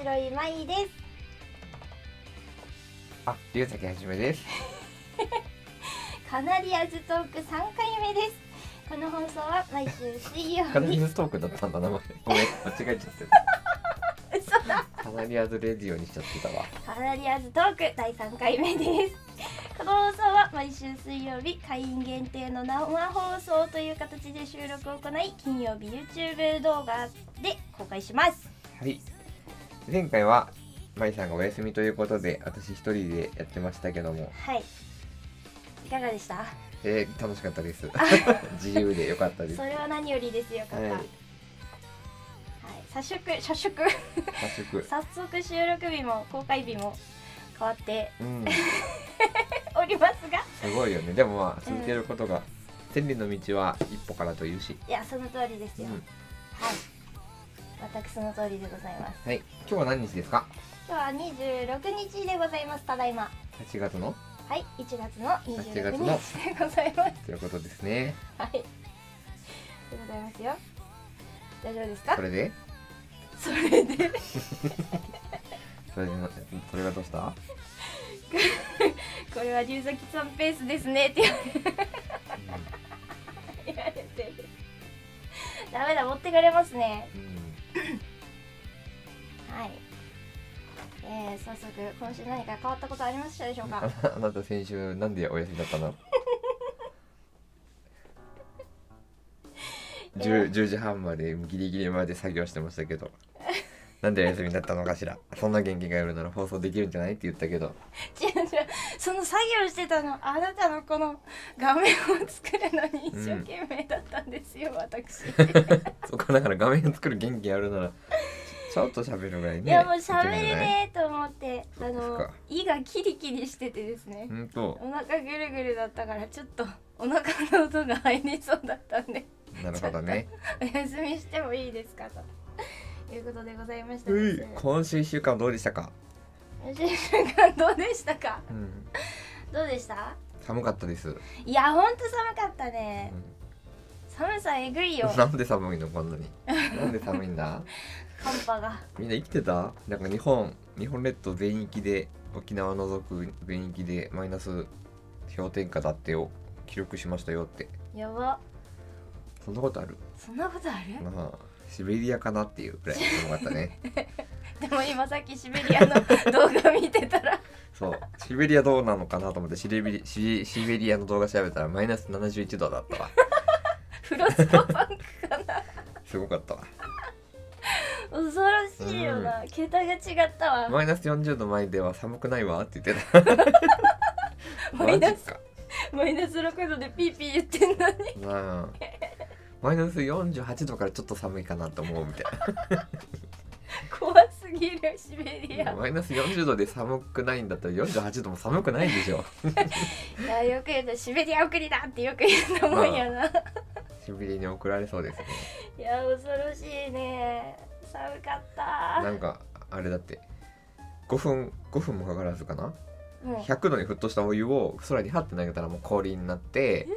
白いまいです。あ、龍崎はじめです。カナリアズトーク3回目です。この放送は毎週水曜カナリ日。アズトークだったんだ名前。ごめん、間違えちゃって 嘘だ。た。カナリアズレディオにしちゃってたわ。カナリアズトーク第3回目です。この放送は毎週水曜日会員限定の生放送という形で収録を行い金曜日 YouTube 動画で公開します。はい。前回は、まいさんがお休みということで、私一人でやってましたけども、はい。いかがでした？えー、楽しかったです。自由でよかったです。それは何よりですよかった。はいはい。早速早速早速。早速収録日も公開日も変わってうん、おりますがすごいよね。でもまあ、続けることが、千里の道は一歩からというし。いやその通りですよ、うん。はい私その通りでございますはい。今日は何日ですか？今日は26日でございますただいま ?8 月の？はい1月の8月26の日でございます。ということですね。はい。でございますよ。大丈夫ですか？それで？それで？それでな、それがどうした？これは龍崎さんペースですね。って言わ てる。ダメだ持ってかれますね。うん。はい。えー、早速今週何か変わったことありましたでしょうか？ああなた先週なんでお休みだったの？10, 10時半までギリギリまで作業してましたけどなんでお休みだったのかしら？そんな元気があるなら放送できるんじゃないって言ったけど違う違う。その作業してたのあなたのこの画面を作るのに一生懸命だったんですよ、私。そこだから画面作る元気あるならちょっと喋るぐらいねいやもう喋れねえと思ってあのか。胃がキリキリしててですね。ほんと。お腹ぐるぐるだったからちょっとお腹の音が入りそうだったんで。なるほどね。お休みしてもいいですかと。いうことでございましたうです。い。今週1週間どうでしたか、1週間どうでしたか？うん、どうでした？寒かったです、いやほんと寒かったうねん。寒さえぐいよ。なんで寒いのこんなに。なんで寒いんだ？寒波が。みんな生きてた？なんか日本日本列島全域で沖縄除く全域でマイナス氷点下だってを記録しましたよって。やば。そんなことある？そんなことある？まあシベリアかなっていうくらい 寒かったね。でも今さっきシベリアの 動画見てたら。そう。シベリアどうなのかなと思ってシベリシシベリアの動画調べたらマイナス71度だったわ。フロストバンクかな。すごかったわ恐ろしいよな、桁が違ったわ、マイナス40度前では寒くないわって言ってた。マイナスマイナス6度でピーピー言ってんのに。なあ。マイナス48度からちょっと寒いかなと思うみたいな。怖すぎるシベリア。マイナス40度で寒くないんだったら48度も寒くないでしょ。いやよく言うとシベリア送りだってよく言うと思うんやな、シベリアに送られそうですね。いや恐ろしいね寒かった。なんかあれだって。5分5分もかからずかな。もう100度に沸騰したお湯を空にハッて投げたらもう氷になって、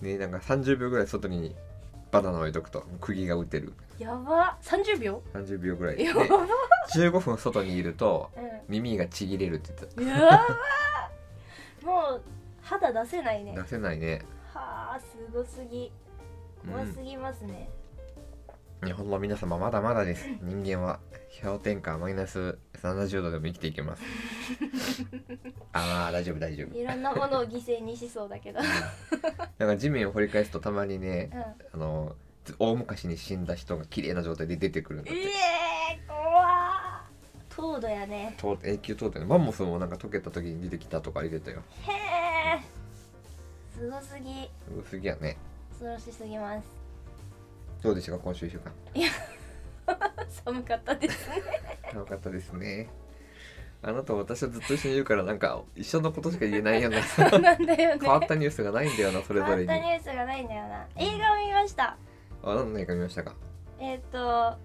ねなんか30秒ぐらい外にバナナを置いとくと釘が打てる。やば。30秒？30秒ぐらい。でやば。15分外にいるとう耳がちぎれるって言ってんやばもう肌出せないね。た出せないね、はあすごすぎ。怖すぎますね、うん、日本の皆様まだまだです。人間は氷点下マイナス70度でも生きていけます。ああ大丈夫大丈夫。いろんなものを犠牲にしそうだけど、うん、なんか地面を掘り返すとたまにねあの大昔に死んだ人が綺麗な状態で出てくるんだって。ええ怖糖度やね。と永久凍点マンモスもなんか溶けた時に出てきたとか言ってたよ。へえすごすぎ。すごすぎやね。恐ろしすぎますどうでしたか今週1週間。寒かったですね。よかったですね。あなた私はずっと一緒にいるからなんか一緒のことしか言えないようなんだよね。変わったニュースがないんだよなそれぞれに。変わったニュースがないんだよな。映画を見ました。あ何の映画見ましたか？えっ、と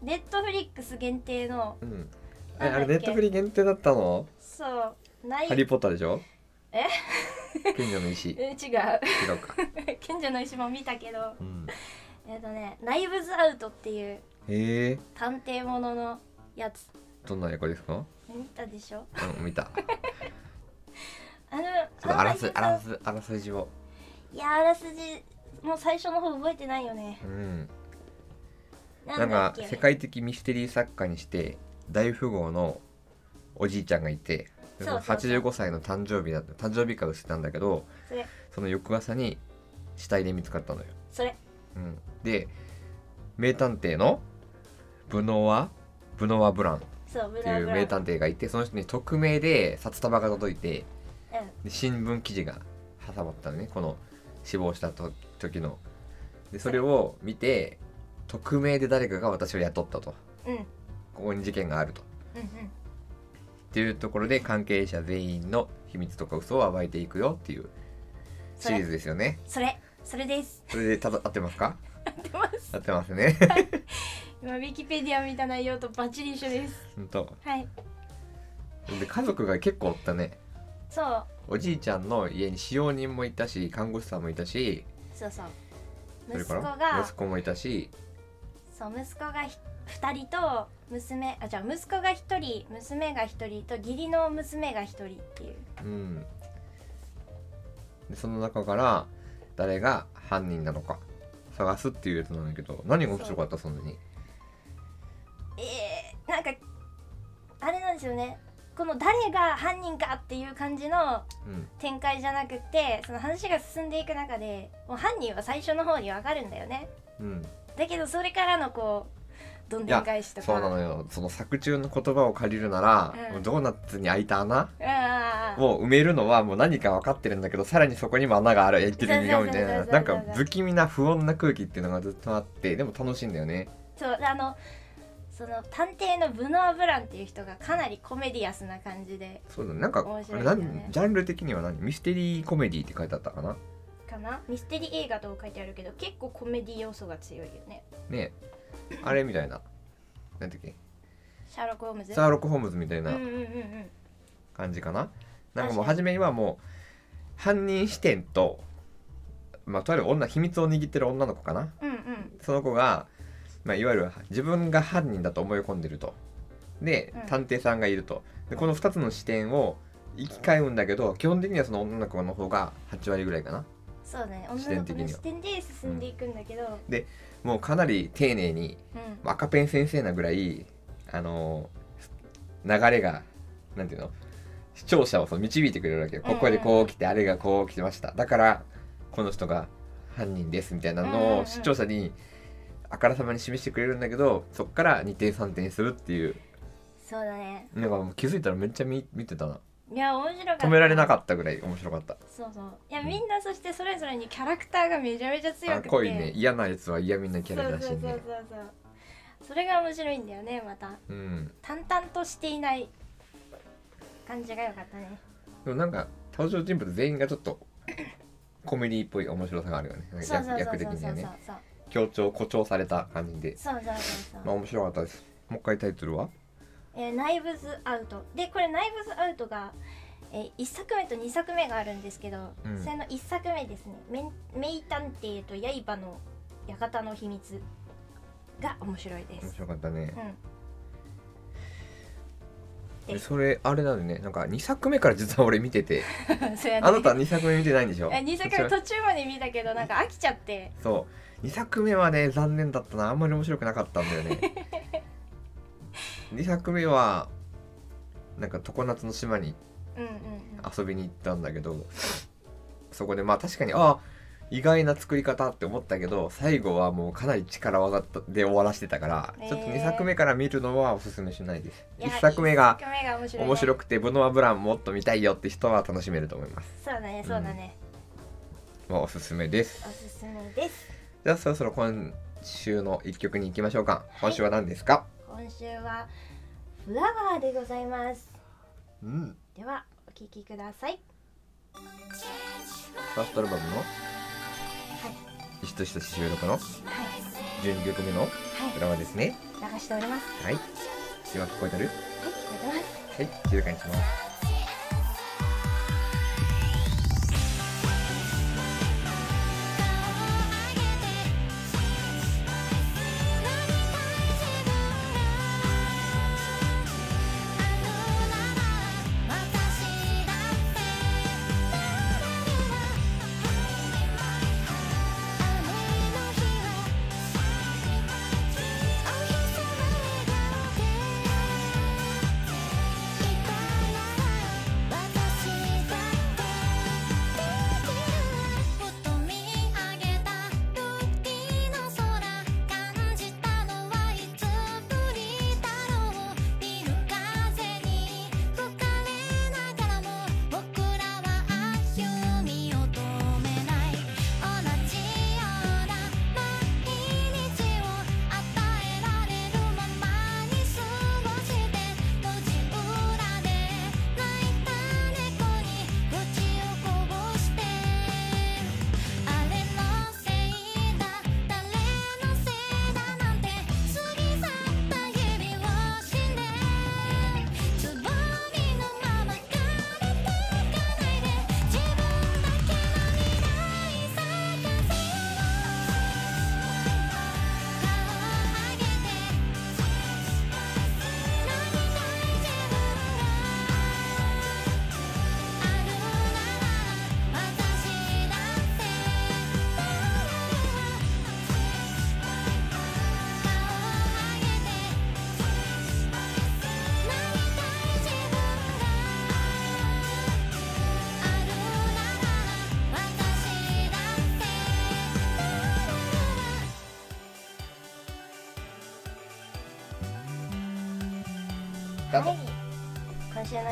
ネットフリックス限定のうん。あれネットフリ限定だったの？そう。ない。ハリーポッターでしょ？え？賢者の石。違え違う。うか。賢者の石も見たけど。うんえっ、とね「ナイブズアウト」っていうへえ。探偵もののやつ。どんな役ですか？見たでしょ？うん見た。ち あのょっとあらすあらすあらすじを。いやあらすじもう最初の方覚えてないよね。うん。ななんか世界的ミステリー作家にして大富豪のおじいちゃんがいてでそうそうそう。85歳の誕生日だった誕生日会をしてたんだけどその翌朝に死体で見つかったのよ、それうん、で名探偵のブノワブノワ・ブラン。っていう名探偵がいてその人に匿名で札束が届いてうん。で新聞記事が挟まったのねこの死亡したと時の。でそれを見て匿名で誰かが私を雇ったと。うん。うんここに事件があると。うんっていうところで関係者全員の秘密とか嘘を暴いていくよっていうシリーズですよね。それそれです。それでただ合ってますか？合ってます。合ってますね。今ウィキペディア見た内容とバッチリ一緒です。ほんとはい。で家族が結構おったね。そう。おじいちゃんの家に使用人もいたし看護師さんもいたしそうそう。息子が息子もいたし。そう息子がひ2人と娘あじゃあ息子が1人娘が1人と義理の娘が1人っていう。うん。でその中から誰が犯人なのか探すっていうやつなんだけど何が面白かった？そんなに。えー、なんかあれなんですよね。この誰が犯人かっていう感じのうん。展開じゃなくてその話が進んでいく中でもう犯人は最初の方にわかるんだよね。うん。だけどそれからのこうどんでん返しとか。そうなのよ。その作中の言葉を借りるなら、うん。ドーナツに開いた穴を埋めるのはもう何か分かってるんだけどさらにそこにも穴がある。言ってるよみたいな。なんか不気味な不穏な空気っていうのがずっとあってでも楽しいんだよね。そうあのその探偵のブノア・ブランっていう人がかなりコメディアスな感じでそうだね。なんか面あれなんジャンル的には何？ミステリーコメディって書いてあったかな？かな？ミステリー映画と書いてあるけど結構コメディ要素が強いよね。ねあれみたいな。なんだっけ？シャーロック・ホームズ？シャーロック・ホームズみたいなうんうんうんうん。感じかな、なんかもう初めにはもう犯人視点とまあとある女秘密を握ってる女の子かな。うんうん。その子が、まあ、いわゆる自分が犯人だと思い込んでると。でうん。探偵さんがいると。でこの2つの視点を行き交うんだけど基本的にはその女の子の方が8割ぐらいかな。そうだね。視点的には。の視点で進んでいくんだけどもうかなり丁寧にうん。赤ペン先生なぐらいあのー流れがなんていうの視聴者をその導いてくれるわけよ。ここでこう来てあれがこう来てました。だからこの人が犯人ですみたいなのを視聴者にあからさまに示してくれるんだけどそっから2点3点するっていう。そうだね。なんか気づいたらめっちゃ見見てたないや面白かった。止められなかったぐらい面白かった。そうそう。いやみんなそしてそれぞれにキャラクターがめちゃめちゃ強あくて。濃いね。嫌なやつは嫌みんなキャラだしそうそうそうねそうそう。それが面白いんだよねまた。うん淡々としていない感じが良かったね。でもなんか登場人物全員がちょっとコメディっぽい面白さがあるよね。役的にはね強調誇張された感じで。そうそうそうそう。まあ面白かったです。もう一回タイトルは？えーナイブズアウト。でこれナイブズアウトが、えー、1作目と2作目があるんですけど、うん。それの1作目ですね「名名探偵と刃の館の秘密」が面白いで面す。白かったね。うん、でそれあれなのねなんか2作目から実は俺見てて。ね。あなたは2作目見てないんでしょ？2作目途中まで見たけどなんか飽きちゃって。そう。2作目はね残念だったな。あんまり面白くなかったんだよね 2作目はなんか常夏の島に遊びに行ったんだけどそこでまあ確かにあ意外な作り方って思ったけど最後はもうかなり力技で終わらせてたから、えー。ちょっと2作目から見るのはおすすめしないです。いや1作目が一作目が面白い、ね、面白くてブノア・ブランもっと見たいよって人は楽しめると思います。そうだねそうだね、まあおすすめです。おすすめです。じゃあそろそろ今週の1曲に行きましょうか。今週は何ですか、今週はフラワーでございます。うん。ではお聴きください。ファーストアルバムの「い。しとしとし収録の？はい。12曲目の？ラマですね。流しております。はい。では聞こえてる？はい聞こえてます。はい。静かにします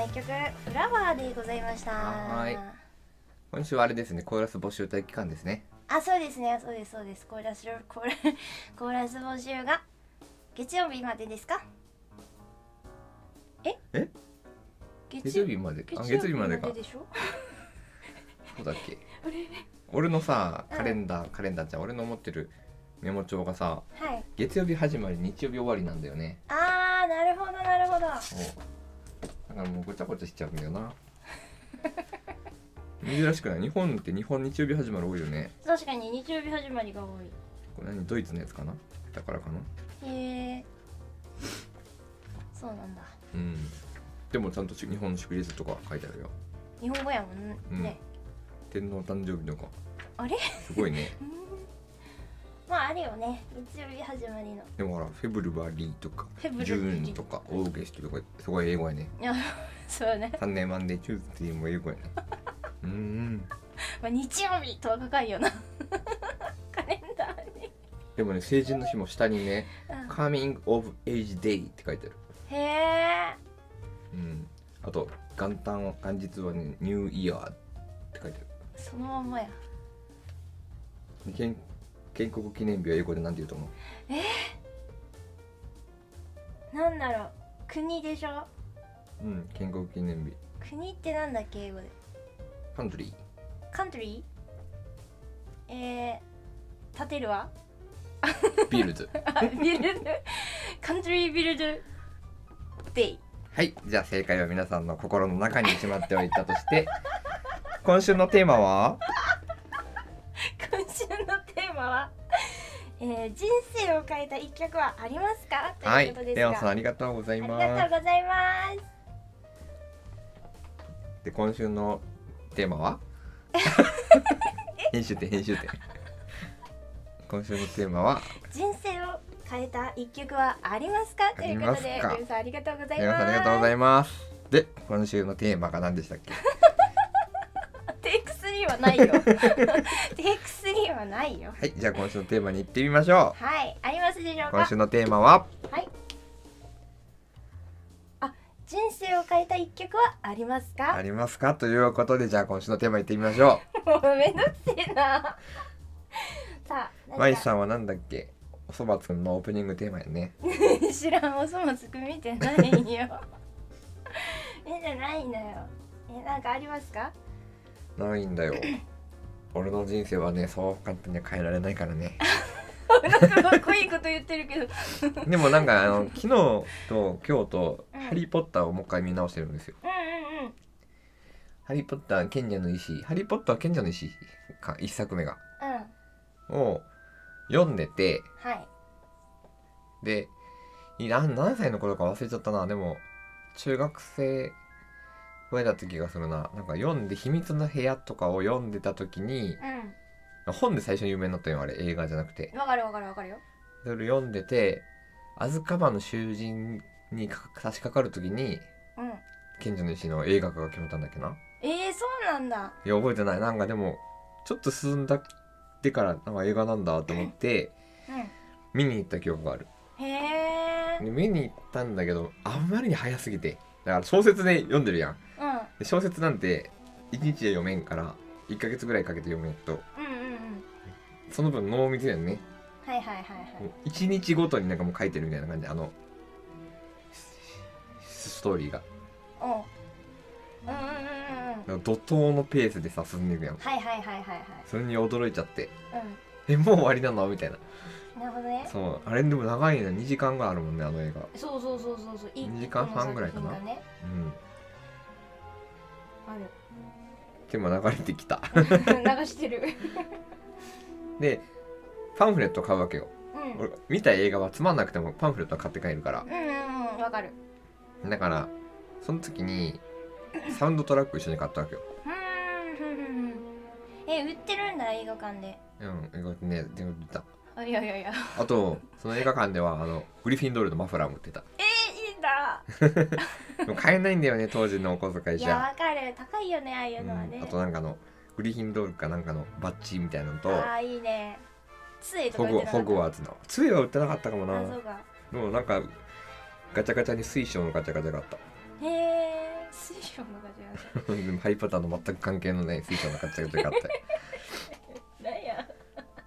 一曲フラワーでございました。はーい。今週はあれですねコーラス募集待期間ですね。あそうですねそうですそうです。コーラスコーラ コーラス募集が月曜日までですか？え？え？月曜日まであ月曜日までかでしょ？そうだっけ？俺のさうん。カレンダー、カレンダーじゃん。俺の持ってるメモ帳がさはい。月曜日始まり日曜日終わりなんだよね。あーなるほどなるほどだからもうごちゃごちゃしちゃうんだよな。珍しくない？日本って日本日曜日始まり多いよね。確かに日曜日始まりが多これ何？ドイツのやつかな？だからかな？いへえ。そうなんだ。うん。でもちゃんと日本の祝日とか書いてあるよ。日本語やもんうん。ね、天皇誕生日とか。あれ？すごいね。うんまああるよね。日曜日始まりの。でもほら February とか Feb June とか August とかすごい英語やね。いやそうね、 Sunday Monday Tuesday も英語やね。うんうん。まあ、日曜日とは書かんよな。カレンダーに、でもね成人の日も下にねう「Coming of Age Day」って書いてある。ん、へえ。うん。あと元旦元日はね「ニューイヤー」って書いてある。そのまんまや。建建国記念日は英語で何て言うと思う？なんだろう。国でしょ？うん建国記念日。国ってなんだっけ英語で？カントリカントリーえー、建てるわ。ービルズあビルドカントリービルドデイはいじゃあ正解は皆さんの心の中にしまっておいたとして今週のテーマは？えー、人生を変えた一曲はありますか？とはいいうことですが、レオンさんありがとうございありまがとうございます。すで今週のテーマは？編集点編集点。今週のテーマは？人生を変えた一曲はありますか？ということでレオさんありがとうございレオンさんありがとうごますざいます。で今週のテーマが何でしたっけ？テイク3はないよ。テイク3はないよ。はいじゃあ今週のテーマに行ってみましょはいありますでしょうか？う今週のテーマは？はい。あ人生を変えた一曲はありますか？ありますか？ということでじゃあ今週のテーマ行ってみましょもうめんどくせえな。さあうマイさんんはなんだっけ？おそばつくんのオープニングテーマやね。知らんおそ松くん見てないよ。えじゃないんだよ。えなんかありますか？ないんだよ。俺の人生はねそう簡単には変えられないからね。なんかかっこいいこと言ってるけど。でもなんかあの昨日と今日と「うん。ハリー・ポッター」をもう一回見直してるんですよ。うんうんうん。ハリー・ポッター賢者の石。ハリー・ポッター賢者の石か一作目が。うん。を読んでてはい。でいな何歳の頃か忘れちゃったな。でも中学生ぐらいだった気がするな。なんか読んで「秘密の部屋」とかを読んでた時に本で最初に有名になったよあれ。映画じゃなくて。うんわかるわかるわかるよ。それ読んでてアズカバンの囚人にか差し掛かる時にうん。賢者の石の映画化が決まったんだっけな。えー、そうなんだ。いや覚えてない。なんかでもちょっと進んだってからなんか映画なんだと思ってう見に行った記憶がある。んへえで見に行ったんだけどあんまりに早すぎて。だから小説で読んでるやんで小説なんて1日で読めんから1ヶ月ぐらいかけて読めんと。うんうんうん。その分濃密やんね。はいはいはいはい。1日ごとになんかもう書いてるみたいな感じ。あのスストーリーが。うんうんうんうんうんうん。怒涛のペースでさ進んでいくやん。はいはいはいはいはい。それに驚いちゃって。うえもう終わりなの？みたいな。んなるほどね。そう。あれでも長いね。2時間があるもんねあの映画。そうそうそうそうそう。い二時間半ぐらいかな。ね。うんあでも流れてきた。る流してる。でパンフレット買うわけよ。うん。俺見た映画はつまんなくてもパンフレットは買って帰るから。うんうんうんわかる。だからその時にサウンドトラック一緒に買ったわけよ。え売ってるんだ映画館で。うん映画ねでも出た。あいやいやいやあとその映画館ではあのグリフィンドールのマフラーも売ってた。えだ。でも買えないんだよね当時のお小遣いいやじゃ、わかる。高いよねああいうのはね。うん、あとなんかあのグリフィンドールかなんかのバッジみたいなのとああいいね。杖とかホグワーーツの。杖は売ってなかったかもな。あそうか。でもなんかガチャガチャに水晶のガチャガチャがあった。へえ水晶のガチャガチ でもハリー・ポッターの全く関係のない水晶のガチャガチャがあって。ャ なんや。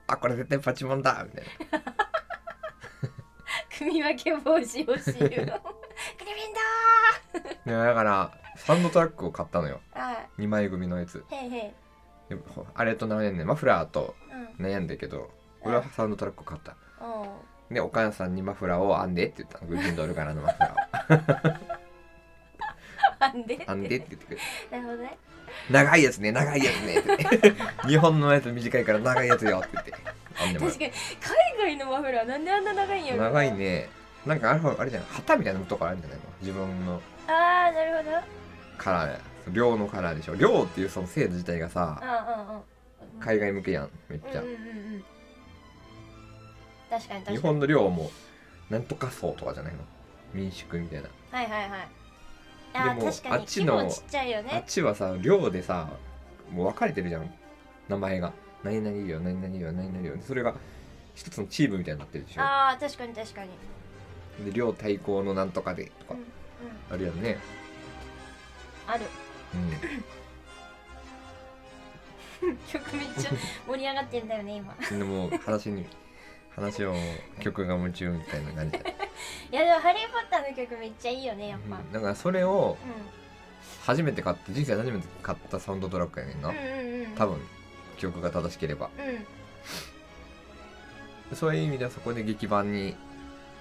あこれ絶対パチモンだみたいな。組み分け帽子欲しいよクリフィンでだからサウンドトラックを買ったのよ。ドーあ2枚組のやつ。へいへい。でもあれと悩ん。でマフラーとうん。悩んだけど俺はサウンドトラックを買った。おうでお母さんにマフラーを編んでって言ったの。グリフィンドールからのマフラなんでーを編んでって言ってくれ。なるほどね。長いやつね長いやつねって。日本のやつ短いから長いやつよって言って。編んでもら確かに海外のマフラーなんであんな長いんやろう長いね。なんかあれあれじゃん。旗みたいなのとかあるんじゃないの？自分のああなるほど。カラー量のカラーでしょ。量っていうその制度自体がさうんうんうん海外向けやんめっちゃ、うんうんうんうん。確かに確かに。日本の量もなんとか層とかじゃないの？民宿みたいな。はいはいはい。あーでもあっちのちっちゃいよあっねちはさ量でさもう分かれてるじゃん名前が。何々いいよ何々よ何々よそれが一つのチームみたいになってるでしょ。ああ確かに確かに。で量対抗のなんとかでとか。うんうんあるやんね。ある。うん。曲めっちゃ盛り上がってんだよね今。でも話に話を曲が夢中みたいな感じで、いやでも「ハリー・ポッター」の曲めっちゃいいよねやっぱ、うん。だからそれをう初めて買って人生で初めて買ったサウンドトラックやねんな、ん、うんうんうん。多分記憶が正しければ。うん。そういう意味ではそこで劇版に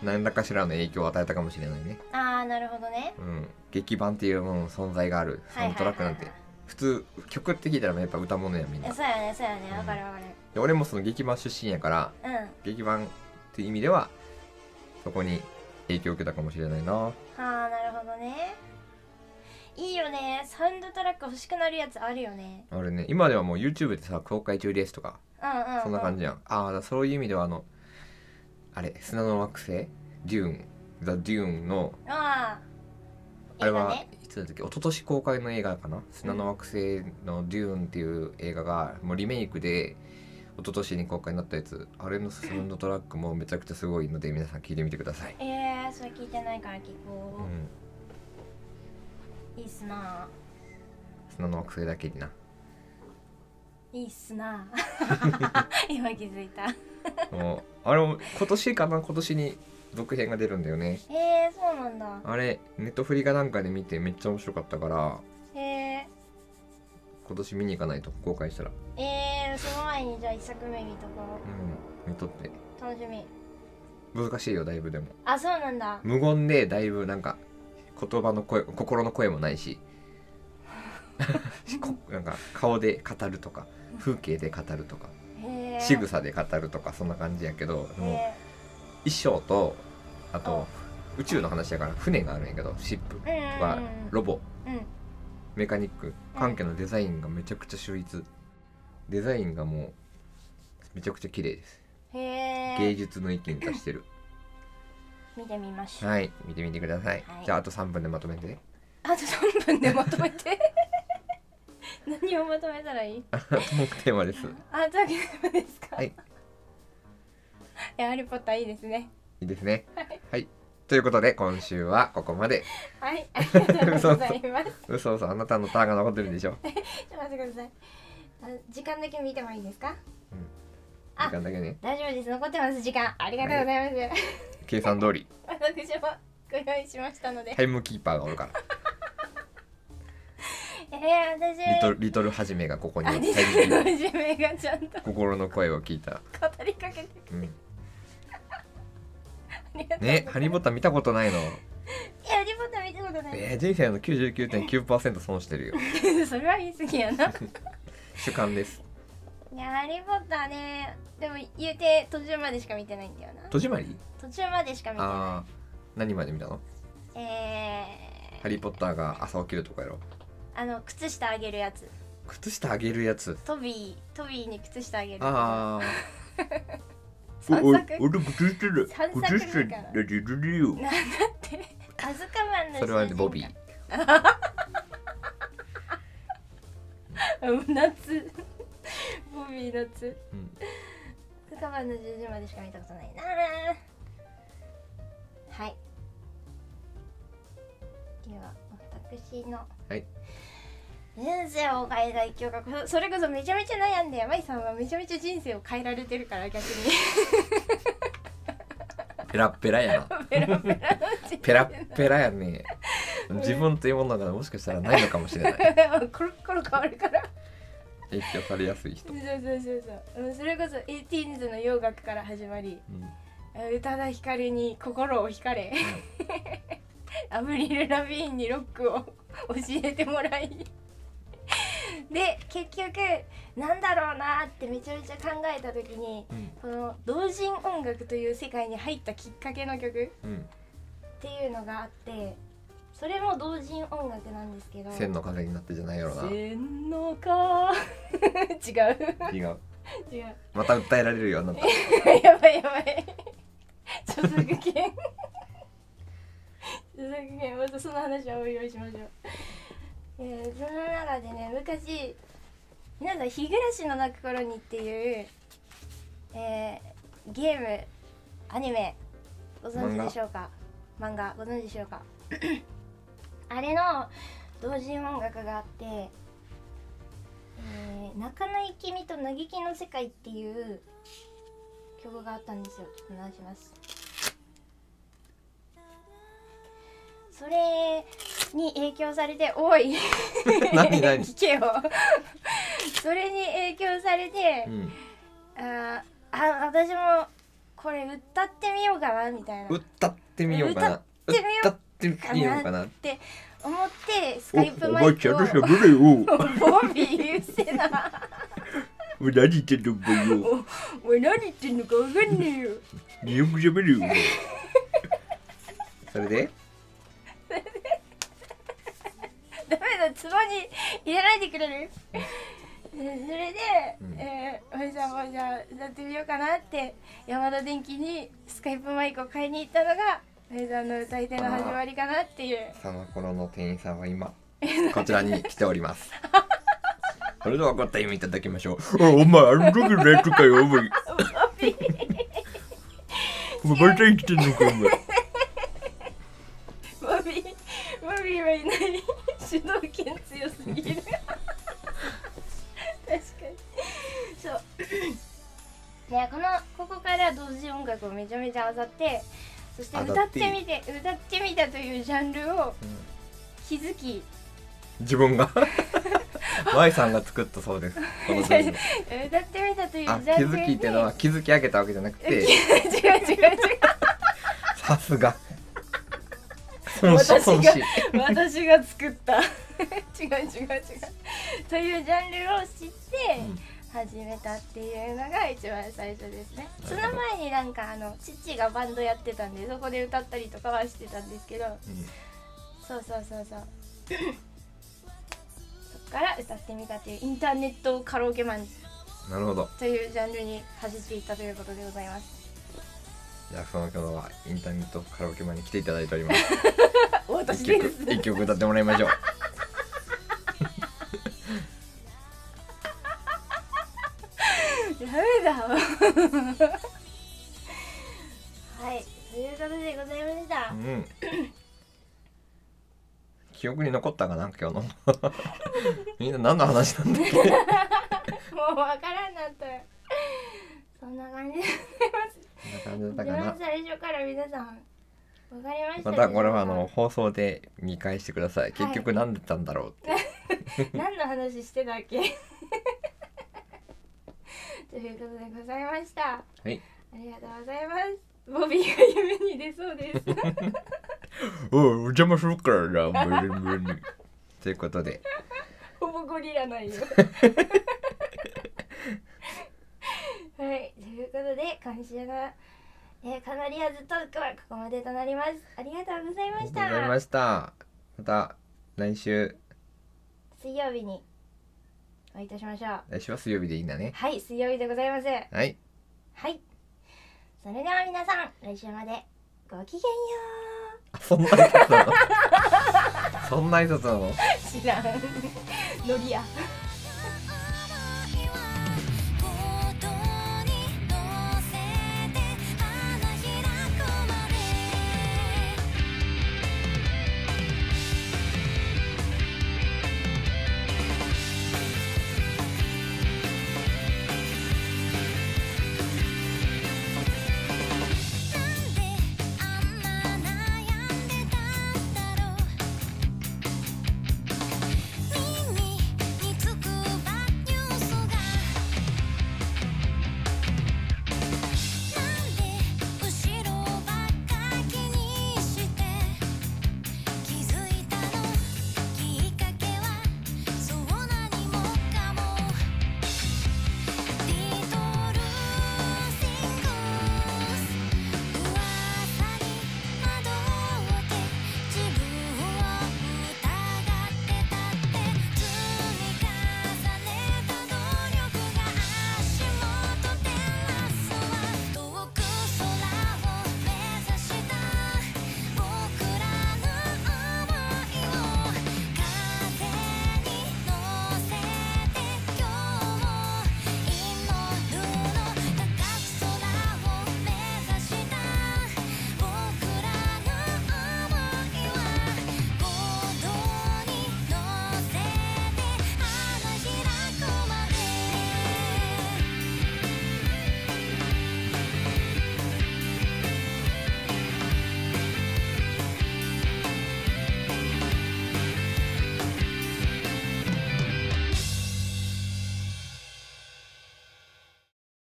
何らかしらの影響を与えたかもしれないね、ああなるほどね。うん、劇版っていうもの存在がある。サウンドトラックなんて。普通曲って聞いたらやっぱ歌物やみんな。えそうやねそうやね。わかるわかる。で俺もその劇版出身やからうん。劇版っていう意味ではそこに影響を受けたかもしれないな。はあなるほどね。いいよね。サウンドトラック欲しくなるやつあるよね。あれね。今ではもう YouTube でさ公開中ですとか。うんうん、そんな感じじやん。ああそういう意味ではあのあれ砂の惑星？デューン。ザ・デューンの。あああれはいつだったっけ？一昨年公開の映画かな？砂の惑星のデューンっていう映画がもうリメイクで一昨年に公開になったやつ。あれのサウンドトラックもめちゃくちゃすごいので皆さん聞いてみてください、えー、それ聞いてないから聞こう。ん、う、いいっすな。砂の惑星だけにな。いいっすな。今気づいたも うあれも今年かな？今年に続編が出るんだよね。えー、そうなんだ。あれネットフリかなんかで見てめっちゃ面白かったから。え今年見に行かないと公開したら。ー、えー、その前にじゃあ一作目見とこう。ん見とって。楽しみ。難しいよだいぶでも。あそうなんだ。無言でだいぶなんか言葉の声心の声もないし。こなんか顔で語るとか風景で語るとか。へえ仕草で語るとかそんな感じやけどもうへ衣装とあと宇宙の話やから船があるんやけどシップえうんはロボ。うん。メカニック。関係のデザインがめちゃくちゃ秀逸。デザインがもうめちゃくちゃ綺麗です。芸術の域に達してる。見てみましょう。はい。見てみてください、はい。じゃああと3分でまとめて。あと3分でまとめて何をまとめたらいい？トークテーマです。あトークテーマですか？はい。やハリーポッターいいですね。いいですね。はい。ということで今週はここまで。はい。ありがとうございます。嘘嘘あなたのターンが残ってるでしょ？ちょっと待ってください。あ時間だけ見てもいいですか？あ時間だけね。大丈夫です。残ってます時間。ありがとうございます、計算通り。私もご用意しましたので、タイムキーパーがおるからえー、私リトルリトルはじめがここにあリタイムキーパーのじめがちゃんと心の声を聞いた、語りかけてうん、ありがとうねハリー・ポッター見たことないの？いやハリーポッター見たことない、えー、人生の99.9%損してるよ。それは言い過ぎやな。主観です。いやハリー・ポッターねでも言うて途中までしか見てないんだよな。戸締まり途中までしか見てなああ何まで見たの？いえハリー・ポッターが朝起きるとかやろ。ー、あの靴下あげるやつ。靴下あげるやつ？トビートビーに靴下あげるああ散策？俺靴下だ。散策だから。なんだって。アズカマンのそれはねボビー。うん夏。ボビー夏。うん。アズカマンの十字までしか見たことないな。はい。では私のはい人生を変えた一曲。それこそめちゃめちゃ悩んでマイさんはめちゃめちゃ人生を変えられてるから逆に。ペラッペラやなペラペラ。ペラッペラやね。自分というものがもしかしたらないのかもしれない。コロコロ変わるから。影響されやすい人。そうそうそうそう。うんそれこそ 18s の洋楽から始まりうん。宇多田ヒカルに心を惹かれ アブリル・ラビーンにロックを教えてもらいで結局なんだろうなってめちゃめちゃ考えた時にうん。この同人音楽という世界に入ったきっかけの曲うん。っていうのがあってそれも同人音楽なんですけど千の風になってじゃないやろな。千のか 違う。違う。違う。また訴えられるよあなた。やばいやばい。著作権。著作権。またその話はおいおいしましょうえー、その中でね昔皆さん「日暮らしの泣く頃に」っていう、えー、ゲームアニメご存知でしょうか？漫画ご存知でしょうか？あれの同人音楽があって「えー、泣かない君と嘆きの世界」っていう曲があったんですよ。ちょっと流します。それに影響されておい。何何？聞けよ。それに影響されて、うん。ああ私もこれ歌ってみようかなみたいな。歌ってみようかな。歌ってみようかな。って思ってスカイプマイクをちゃんと喋れよ。ボビー言ってな。お何言ってんのかよ。お前何言ってんのか分かんねえよ。よく喋るよ。それで？ダメだ、ツボに入れないでくれる？でそれで、うん。えー、おじさんもじゃあ歌ってみようかなって山田電機にスカイプマイクを買いに行ったのがおじさんの歌い手の始まりかなっていう。その頃の店員さんは今こちらに来ております。それではご対面いただきましょう。お前あの時のやつかよお前。お前また生きてんのかお前導権強すぎる。確かに。そう。ねこのここから同時音楽をめちゃめちゃ漁ってそして歌ってみて歌ってみたというジャンルを気づき自分が？マイさんが作ったそうです。歌ってみたというジあ気ャンルづきっていうのは築き上げたわけじゃなく 違う違うて違う違う。さすが。孫子私が孫子私が作った 違う違う違う。というジャンルを知ってうん。始めたっていうのが一番最初ですね。その前になんかあの父がバンドやってたんでそこで歌ったりとかはしてたんですけど。そうそうそうそう。そっから歌ってみたというインターネットカラオケマン。うんなるほど。というジャンルに走っていったということでございます。じゃあその今日はインターネットカラオケマンに来ていただいております。私です。一曲歌ってもらいましょうダメだわはいということでございました。うん。記憶に残ったかな今日の。みんな何の話なんだっけ？もうわからんなったよそんな感じでこんな感じだった一かな。番最初から皆さんわかりました。またこれはあの放送で見返してください。結局何だったんだろうって、何の話してたっけ？ということでございました。はい。ありがとうございます。ボビーが夢に出そうです。お邪魔するからな無理無理ということで。ほぼゴリラないよ はい。ということで今週の、えーカナリアズトークはここまでとなります。ありがとうございましありがとうございたました。また来週。水曜日にお会いいたしましょう。来週は水曜日でいいんだね。はい水曜日でございます。はい。はい。それでは皆さん来週までごきげんよあそんな挨拶なの？そんな挨拶なの？う 知らん。ノリや